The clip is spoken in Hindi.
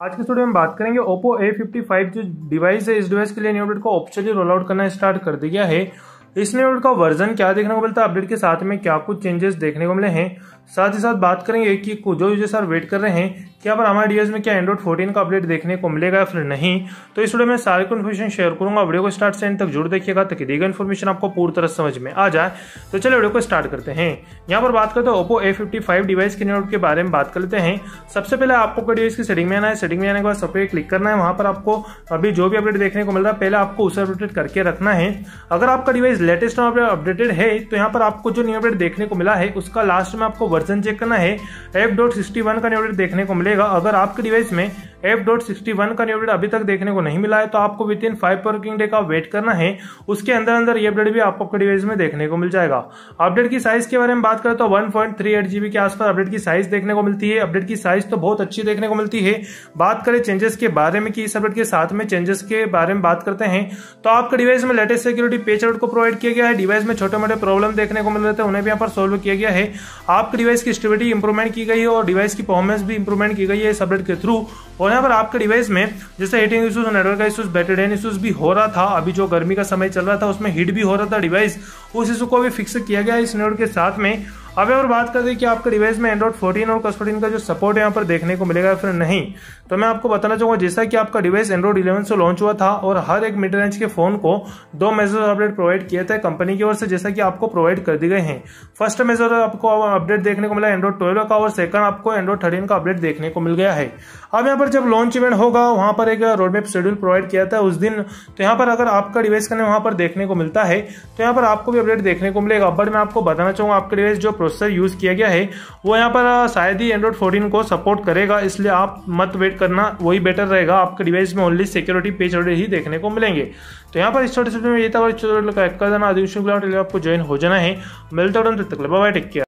आज के स्टूडियो में बात करेंगे ओप्पो ए फिफ्टी फाइव जो डिवाइस है, इस डिवाइस के लिए न्यू अपडेट को ऑप्शनली रोल आउट करना स्टार्ट कर दिया है। इस न्यू अपडेट का वर्जन क्या देखने को मिलता है? अपडेट के साथ में क्या कुछ चेंजेस देखने को मिले हैं? साथ ही साथ बात करेंगे कि जो यूज़र्स वेट कर रहे हैं क्या पर हमारे डिवाइस में क्या एंड्रॉइड 14 का अपडेट देखने को मिलेगा फिर नहीं? तो इस वीडियो में सारी इन्फॉर्मेशन शेयर करूँगा। वीडियो को स्टार्ट से एंड तक जुड़ देखिएगा ताकि देगा इन्फॉर्मेशन आपको पूरी तरह समझ में आ जाए। तो चलिए वीडियो को स्टार्ट करते हैं। यहाँ पर बात करते हैं ओप्पो ए डिवाइस के न्यूट के बारे में बात कर लेते हैं। सबसे पहले आपको डिवाइस की सेटिंग में आना है। सेटिंग में आने के बाद सब क्लिक करना है। वहाँ पर आपको अभी जो भी अपडेट देखने को मिल रहा है, पहले आपको उसे अपडेट करके रखना है। अगर आपका डिवाइस लेटेस्ट अपडेटेड है तो यहाँ पर आपको जो न्यू अपडेट देखने को मिला है, उसका लास्ट में आपको वर्जन चेक करना है। एफ़ का न्यू अपडेट देखने को मिलेगा अगर आपके डिवाइस में एफ़ डॉट सिक्सटी वन का न्यू अपडेट अभी तक देखने को नहीं मिला है तो आपको with in five working day का वेट करना है। उसके अंदर अंदर ये अपडेट भी आपको डिवाइस में देखने को मिल जाएगा। अपडेट की साइज़ के बारे में बात करें तो one point three eight GB के आसपास अपडेट की साइज़ देखने को मिलती है। अपडेट की साइज़ तो बहुत अच्छी देखने को मिलती है। बात करें चेंजेस के बारे में कि इस अपडेट के साथ में चेंजेस के बारे में बात करते हैं तो आपके डिवाइस में लेटेस्ट सिक्योरिटी पेज अपडेट को प्रोवाइड किया गया है। डिवाइस में छोटे मोटे प्रॉब्लम देखने को मिल रहे थे, उन्हें भी यहाँ पर सोल्व किया गया है। आपके डिवाइस की स्टेबिलिटी इंप्रूवमेंट की गई है और डिवाइस की परफॉर्मेंस भी इंप्रूवमेंट की गई है इस अपडेट के थ्रू और यहाँ पर आपके डिवाइस में जैसे हीटिंग इशूज नेटवर्क का इशूज बैटरी इशूज भी हो रहा था, अभी जो गर्मी का समय चल रहा था, उसमें हीट भी हो रहा था डिवाइस उस इशू को भी फिक्स किया गया इस नेटवर्क के साथ में। अब अगर बात करते हैं कि आपके डिवाइस में एंड्रॉइड 14 और कस 14 का जो सपोर्ट यहाँ पर देखने को मिलेगा, फिर नहीं तो मैं आपको बताना चाहूँगा, जैसा कि आपका डिवाइस एंड्रॉइड 11 से लॉन्च हुआ था और हर एक मिड रेंज के फ़ोन को दो मेजर अपडेट प्रोवाइड किए थे कंपनी की ओर से, जैसा कि आपको प्रोवाइड कर दिए गए हैं। फ़र्स्ट मेजर आपको अपडेट देखने को मिला एंड्रॉइड ट्वेल्व का और सेकंड आपको एंड्रॉइड थर्टीन का अपडेट देखने को मिल गया है। अब यहाँ पर जब लॉन्च इवेंट होगा, वहाँ पर एक रोडमेप शेड्यूल प्रोवाइड किया था उस दिन तो यहाँ पर अगर आपका डिवाइस वहाँ पर देखने को मिलता है तो यहाँ पर आपको भी अपडेट देखने को मिलेगा। बट मैं आपको बताना चाहूँगा, आपका डिवाइस जो प्रोसेसर यूज़ किया गया है। वो यहाँ पर शायद ही एंड्रॉयड फोर्टीन को सपोर्ट करेगा, इसलिए आप मत वेट करना, वही बेटर रहेगा। आपके डिवाइस में ओनली सिक्योरिटी पेज ऑर्डर ही देखने को मिलेंगे। तो यहाँ पर इस छोटे छोटे में ये था आपको ज्वाइन हो जाना है। मिलता है टेक केयर